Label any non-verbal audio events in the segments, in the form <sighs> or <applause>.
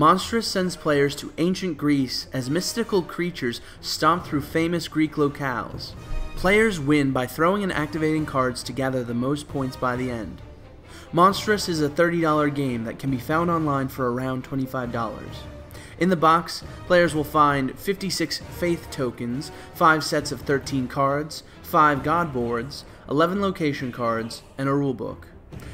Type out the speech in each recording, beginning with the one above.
Monstrous sends players to ancient Greece as mystical creatures stomp through famous Greek locales. Players win by throwing and activating cards to gather the most points by the end. Monstrous is a $30 game that can be found online for around $25. In the box, players will find 56 Faith tokens, 5 sets of 13 cards, 5 God boards, 11 location cards, and a rulebook.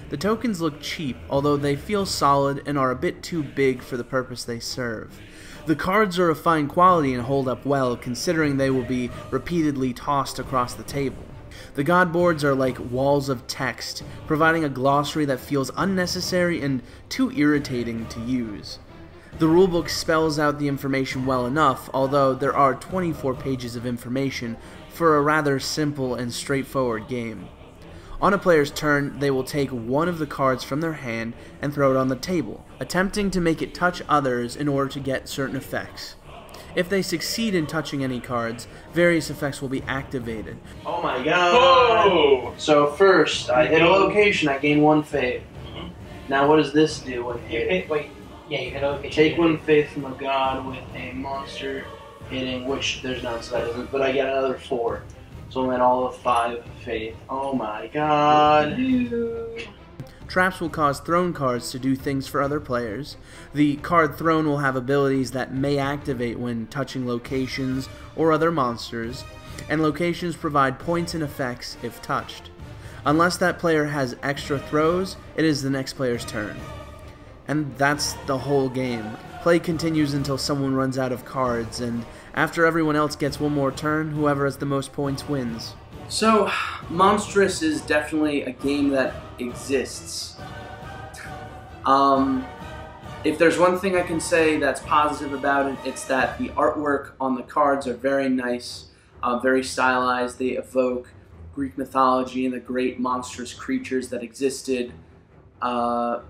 The tokens look cheap, although they feel solid and are a bit too big for the purpose they serve. The cards are of fine quality and hold up well, considering they will be repeatedly tossed across the table. The god boards are like walls of text, providing a glossary that feels unnecessary and too irritating to use. The rulebook spells out the information well enough, although there are 24 pages of information for a rather simple and straightforward game. On a player's turn, they will take one of the cards from their hand and throw it on the table, attempting to make it touch others in order to get certain effects. If they succeed in touching any cards, various effects will be activated. Oh my god! Whoa! So first, I hit a location, I gain one faith. Mhm. Now what does this do when You hit? hit, wait, yeah, you hit a location. Take one faith from a god with a monster hitting, which there's none, so that doesn't. But I get another four, so I'm at all of five faith. Oh my god! Traps will cause thrown cards to do things for other players. The card thrown will have abilities that may activate when touching locations or other monsters, and locations provide points and effects if touched. Unless that player has extra throws, it is the next player's turn. And that's the whole game. Play continues until someone runs out of cards, and after everyone else gets one more turn, whoever has the most points wins. So, Monstrous is definitely a game that exists. Um, if there's one thing I can say that's positive about it, it's that the artwork on the cards are very nice, uh, very stylized. They evoke Greek mythology and the great monstrous creatures that existed. Uh,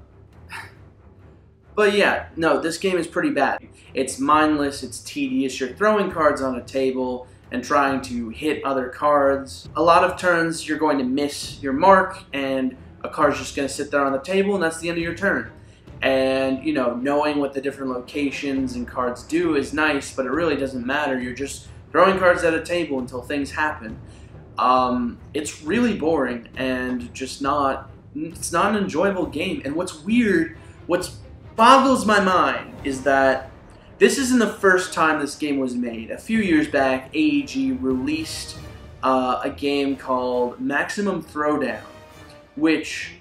but yeah, no, this game is pretty bad. It's mindless, it's tedious. You're throwing cards on a table and trying to hit other cards. A lot of turns you're going to miss your mark and a card's just going to sit there on the table and that's the end of your turn. And, you know, knowing what the different locations and cards do is nice, but it really doesn't matter. You're just throwing cards at a table until things happen. Um, it's really boring and just not, it's not an enjoyable game. And what's weird, what's boggles my mind is that this isn't the first time this game was made. A few years back, AEG released uh, a game called Maximum Throwdown, which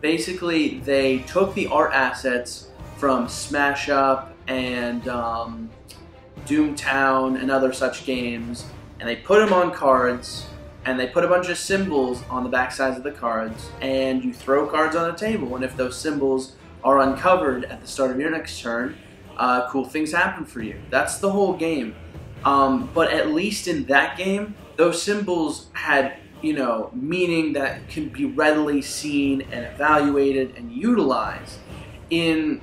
basically they took the art assets from Smash Up and um, Doomtown and other such games, and they put them on cards, and they put a bunch of symbols on the back sides of the cards, and you throw cards on a table, and if those symbols are uncovered at the start of your next turn, uh, cool things happen for you. That's the whole game. Um, but at least in that game, those symbols had, you know, meaning that can be readily seen and evaluated and utilized. In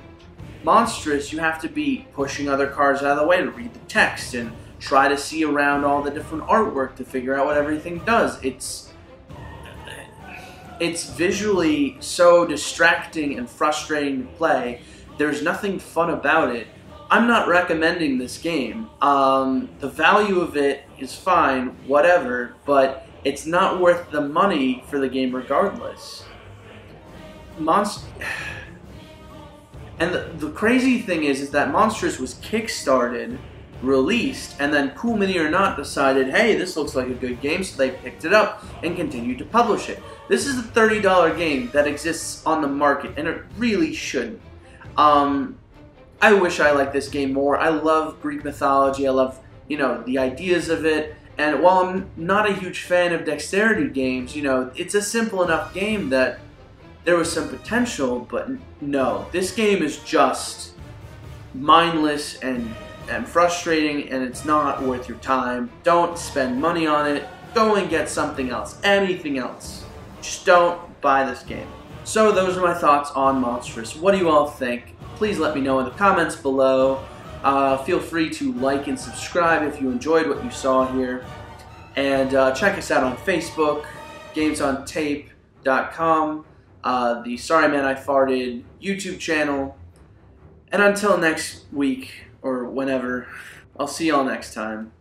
Monstrous, you have to be pushing other cards out of the way to read the text and try to see around all the different artwork to figure out what everything does. It's it's visually so distracting and frustrating to play. There's nothing fun about it. I'm not recommending this game. Um, the value of it is fine, whatever, but it's not worth the money for the game regardless. Monst- <sighs> and the, the crazy thing is, is that Monstrous was kickstarted, released, and then Cool Mini or Not decided, hey, this looks like a good game, so they picked it up and continued to publish it. This is a $30 game that exists on the market, and it really shouldn't. Um, I wish I liked this game more. I love Greek mythology. I love, you know, the ideas of it. And while I'm not a huge fan of dexterity games, you know, it's a simple enough game that there was some potential, but no. This game is just mindless and and frustrating and it's not worth your time. Don't spend money on it. Go and get something else. Anything else. Just don't buy this game. So those are my thoughts on Monstrous. What do you all think? Please let me know in the comments below. Uh, feel free to like and subscribe if you enjoyed what you saw here. And uh, check us out on Facebook, GamesOnTape.com, uh, the Sorry Man I Farted YouTube channel, And until next week or whenever, I'll see y'all next time.